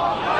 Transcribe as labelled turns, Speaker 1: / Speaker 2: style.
Speaker 1: Yeah.